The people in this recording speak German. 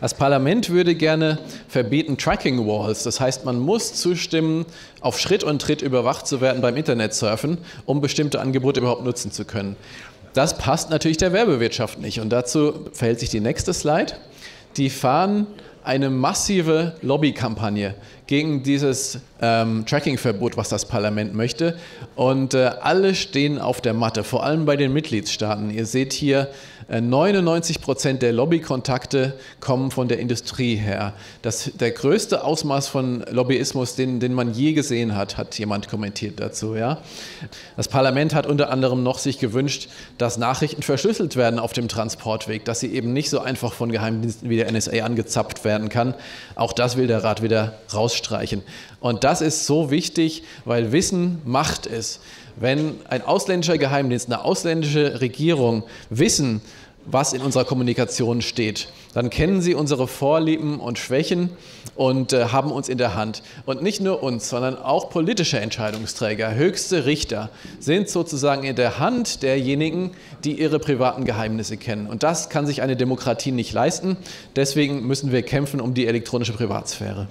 Das Parlament würde gerne verbieten Tracking Walls. Das heißt, man muss zustimmen, auf Schritt und Tritt überwacht zu werden beim Internetsurfen, um bestimmte Angebote überhaupt nutzen zu können. Das passt natürlich der Werbewirtschaft nicht. Und dazu verhält sich die nächste Slide. Die fahren eine massive Lobbykampagne gegen dieses ähm, Tracking-Verbot, was das Parlament möchte. Und äh, alle stehen auf der Matte, vor allem bei den Mitgliedstaaten. Ihr seht hier, 99 Prozent der Lobbykontakte kommen von der Industrie her. Das, der größte Ausmaß von Lobbyismus, den, den man je gesehen hat, hat jemand kommentiert dazu. Ja? Das Parlament hat unter anderem noch sich gewünscht, dass Nachrichten verschlüsselt werden auf dem Transportweg, dass sie eben nicht so einfach von Geheimdiensten wie der NSA angezapft werden kann. Auch das will der Rat wieder rausstreichen. Und das ist so wichtig, weil Wissen Macht ist. Wenn ein ausländischer Geheimdienst, eine ausländische Regierung wissen, was in unserer Kommunikation steht, dann kennen sie unsere Vorlieben und Schwächen und äh, haben uns in der Hand. Und nicht nur uns, sondern auch politische Entscheidungsträger, höchste Richter sind sozusagen in der Hand derjenigen, die ihre privaten Geheimnisse kennen. Und das kann sich eine Demokratie nicht leisten. Deswegen müssen wir kämpfen um die elektronische Privatsphäre.